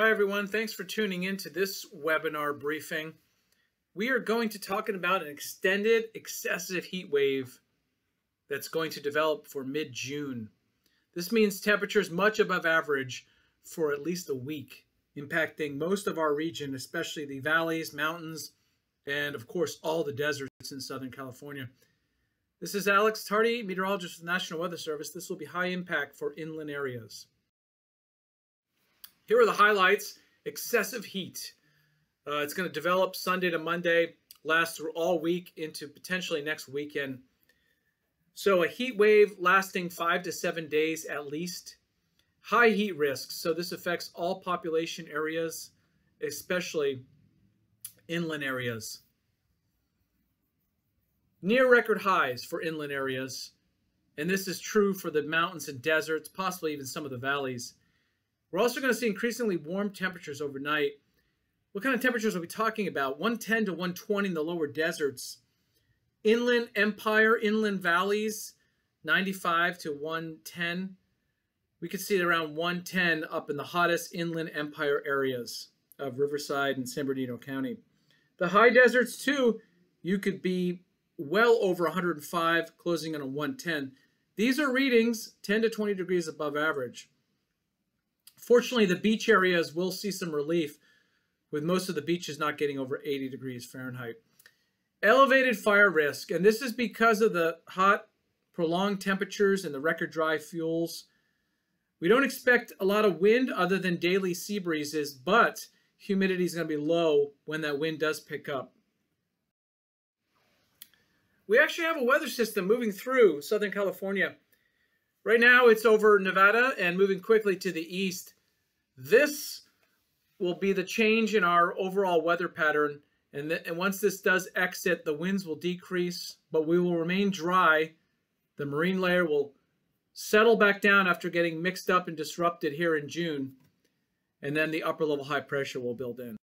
Hi everyone, thanks for tuning in to this webinar briefing. We are going to talking about an extended excessive heat wave that's going to develop for mid-June. This means temperatures much above average for at least a week, impacting most of our region, especially the valleys, mountains, and of course all the deserts in Southern California. This is Alex Tardy, meteorologist with the National Weather Service. This will be high impact for inland areas. Here are the highlights. Excessive heat. Uh, it's going to develop Sunday to Monday, last through all week into potentially next weekend. So a heat wave lasting five to seven days at least. High heat risks. So this affects all population areas, especially inland areas. Near record highs for inland areas. And this is true for the mountains and deserts, possibly even some of the valleys. We're also going to see increasingly warm temperatures overnight. What kind of temperatures are we talking about? 110 to 120 in the lower deserts. Inland Empire, inland valleys, 95 to 110. We could see it around 110 up in the hottest inland Empire areas of Riverside and San Bernardino County. The high deserts, too, you could be well over 105, closing in on a 110. These are readings 10 to 20 degrees above average. Fortunately, the beach areas will see some relief with most of the beaches not getting over 80 degrees Fahrenheit. Elevated fire risk, and this is because of the hot, prolonged temperatures and the record dry fuels. We don't expect a lot of wind other than daily sea breezes, but humidity is going to be low when that wind does pick up. We actually have a weather system moving through Southern California. Right now it's over Nevada and moving quickly to the east. This will be the change in our overall weather pattern. And, and once this does exit, the winds will decrease, but we will remain dry. The marine layer will settle back down after getting mixed up and disrupted here in June. And then the upper level high pressure will build in.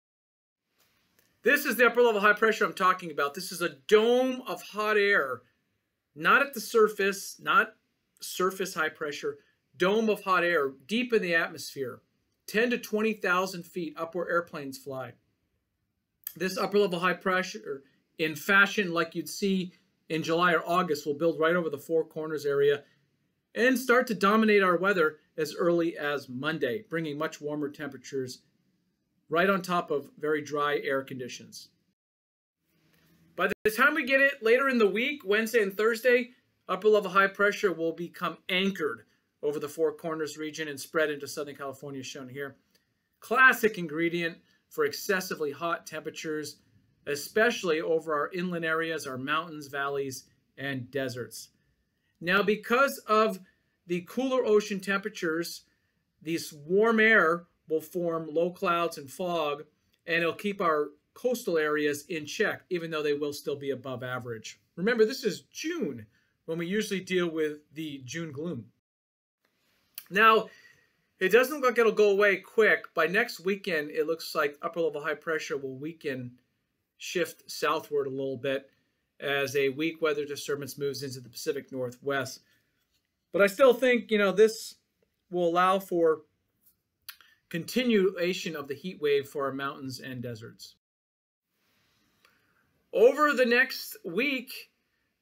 This is the upper level high pressure I'm talking about. This is a dome of hot air, not at the surface, not surface high pressure, dome of hot air deep in the atmosphere, 10 to 20,000 feet up where airplanes fly. This upper level high pressure in fashion like you'd see in July or August will build right over the Four Corners area and start to dominate our weather as early as Monday, bringing much warmer temperatures right on top of very dry air conditions. By the time we get it later in the week, Wednesday and Thursday, upper level high pressure will become anchored over the Four Corners region and spread into Southern California shown here. Classic ingredient for excessively hot temperatures, especially over our inland areas, our mountains, valleys, and deserts. Now, because of the cooler ocean temperatures, this warm air will form low clouds and fog, and it'll keep our coastal areas in check, even though they will still be above average. Remember, this is June when we usually deal with the June gloom. Now, it doesn't look like it'll go away quick. By next weekend, it looks like upper level high pressure will weaken, shift southward a little bit as a weak weather disturbance moves into the Pacific Northwest. But I still think, you know, this will allow for continuation of the heat wave for our mountains and deserts. Over the next week,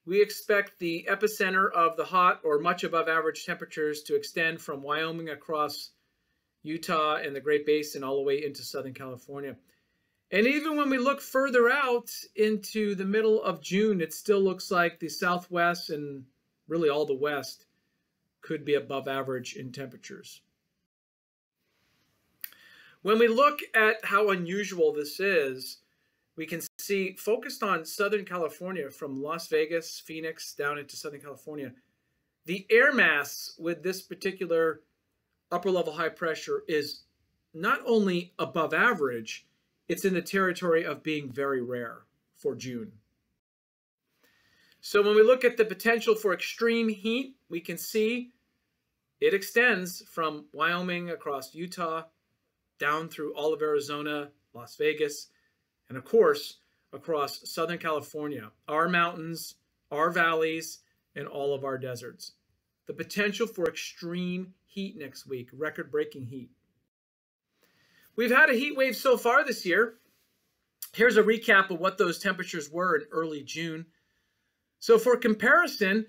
we expect the epicenter of the hot or much above average temperatures to extend from Wyoming across Utah and the Great Basin all the way into Southern California. And even when we look further out into the middle of June, it still looks like the Southwest and really all the West could be above average in temperatures. When we look at how unusual this is, we can see focused on Southern California from Las Vegas, Phoenix, down into Southern California. The air mass with this particular upper level high pressure is not only above average, it's in the territory of being very rare for June. So when we look at the potential for extreme heat, we can see it extends from Wyoming across Utah, down through all of Arizona, Las Vegas, and of course, across Southern California, our mountains, our valleys, and all of our deserts. The potential for extreme heat next week, record breaking heat. We've had a heat wave so far this year. Here's a recap of what those temperatures were in early June. So for comparison,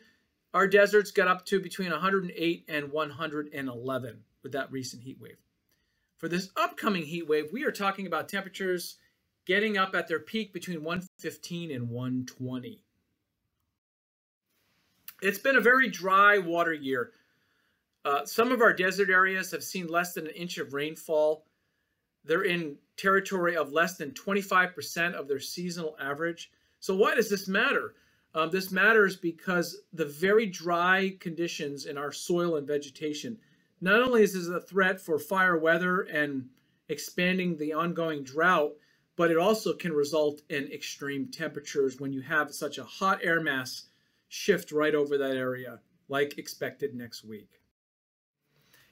our deserts got up to between 108 and 111 with that recent heat wave. For this upcoming heat wave, we are talking about temperatures getting up at their peak between 115 and 120. It's been a very dry water year. Uh, some of our desert areas have seen less than an inch of rainfall. They're in territory of less than 25% of their seasonal average. So why does this matter? Um, this matters because the very dry conditions in our soil and vegetation, not only is this a threat for fire weather and expanding the ongoing drought, but it also can result in extreme temperatures when you have such a hot air mass shift right over that area, like expected next week.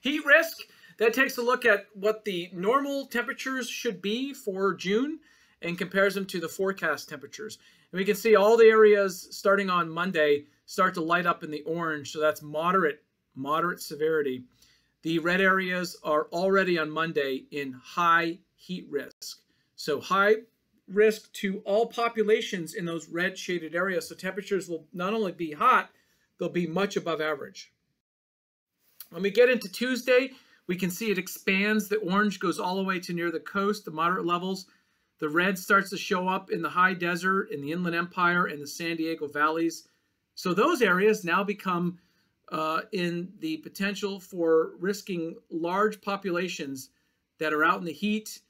Heat risk, that takes a look at what the normal temperatures should be for June and compares them to the forecast temperatures. And we can see all the areas starting on Monday start to light up in the orange, so that's moderate, moderate severity. The red areas are already on Monday in high heat risk. So high risk to all populations in those red shaded areas. So temperatures will not only be hot, they'll be much above average. When we get into Tuesday, we can see it expands. The orange goes all the way to near the coast, the moderate levels. The red starts to show up in the high desert, in the Inland Empire, and the San Diego valleys. So those areas now become uh, in the potential for risking large populations that are out in the heat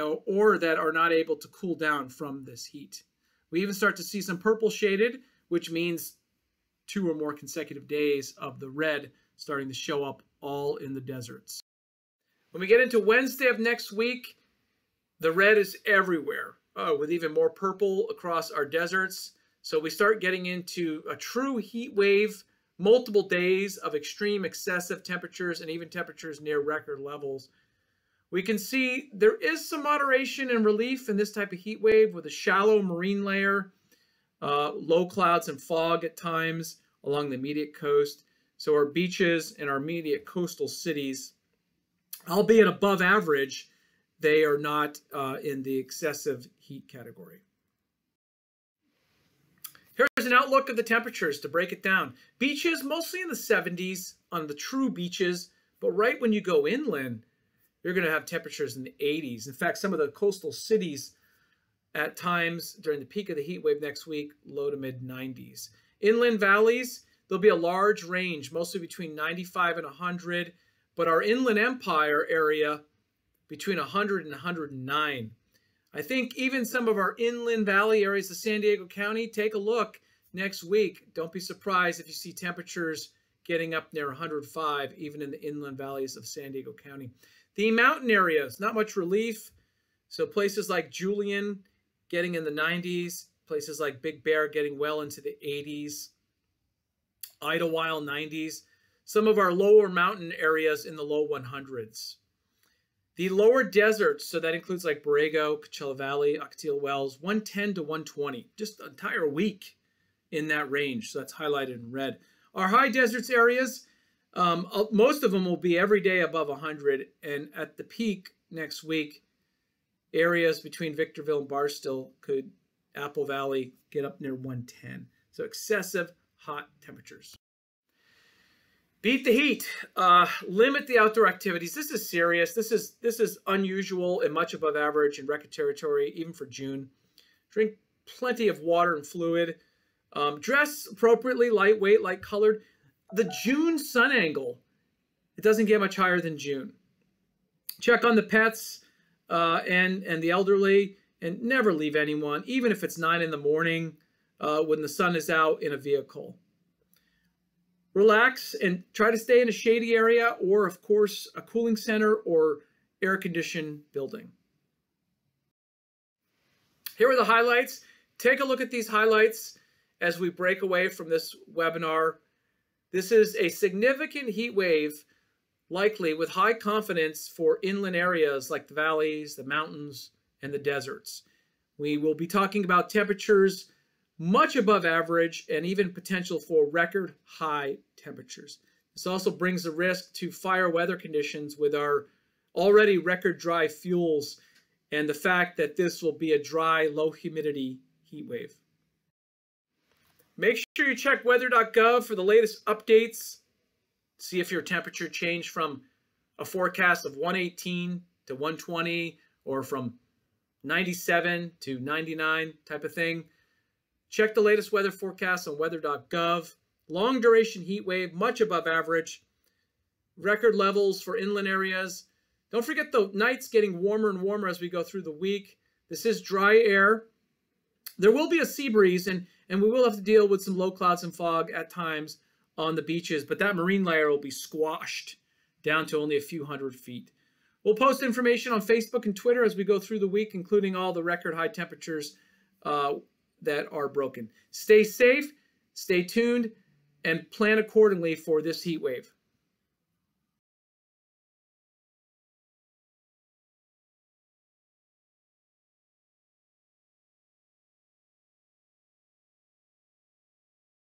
or that are not able to cool down from this heat. We even start to see some purple shaded, which means two or more consecutive days of the red starting to show up all in the deserts. When we get into Wednesday of next week, the red is everywhere, oh, with even more purple across our deserts. So we start getting into a true heat wave, multiple days of extreme excessive temperatures and even temperatures near record levels we can see there is some moderation and relief in this type of heat wave with a shallow marine layer, uh, low clouds and fog at times along the immediate coast. So our beaches and our immediate coastal cities, albeit above average, they are not uh, in the excessive heat category. Here's an outlook of the temperatures to break it down. Beaches mostly in the 70s on the true beaches, but right when you go inland, you're going to have temperatures in the 80s. In fact, some of the coastal cities at times during the peak of the heat wave next week, low to mid 90s. Inland valleys, there'll be a large range, mostly between 95 and 100, but our inland empire area between 100 and 109. I think even some of our inland valley areas of San Diego County, take a look next week. Don't be surprised if you see temperatures getting up near 105, even in the inland valleys of San Diego County. The mountain areas, not much relief. So places like Julian getting in the 90s, places like Big Bear getting well into the 80s, Idyllwild 90s, some of our lower mountain areas in the low 100s. The lower deserts, so that includes like Borrego, Coachella Valley, Ocotillo Wells, 110 to 120, just entire week in that range. So that's highlighted in red. Our high deserts areas, um, uh, most of them will be every day above 100, and at the peak next week, areas between Victorville and Barstow could Apple Valley get up near 110. So excessive hot temperatures. Beat the heat. Uh, limit the outdoor activities. This is serious. This is this is unusual and much above average in record territory, even for June. Drink plenty of water and fluid. Um, dress appropriately, lightweight, light colored the June sun angle, it doesn't get much higher than June. Check on the pets uh, and, and the elderly and never leave anyone, even if it's 9 in the morning uh, when the sun is out in a vehicle. Relax and try to stay in a shady area or, of course, a cooling center or air-conditioned building. Here are the highlights. Take a look at these highlights as we break away from this webinar this is a significant heat wave, likely with high confidence for inland areas like the valleys, the mountains, and the deserts. We will be talking about temperatures much above average and even potential for record high temperatures. This also brings a risk to fire weather conditions with our already record dry fuels and the fact that this will be a dry, low humidity heat wave. Make sure you check weather.gov for the latest updates. See if your temperature changed from a forecast of 118 to 120 or from 97 to 99 type of thing. Check the latest weather forecast on weather.gov. Long duration heat wave, much above average. Record levels for inland areas. Don't forget the nights getting warmer and warmer as we go through the week. This is dry air. There will be a sea breeze, and, and we will have to deal with some low clouds and fog at times on the beaches, but that marine layer will be squashed down to only a few hundred feet. We'll post information on Facebook and Twitter as we go through the week, including all the record high temperatures uh, that are broken. Stay safe, stay tuned, and plan accordingly for this heat wave.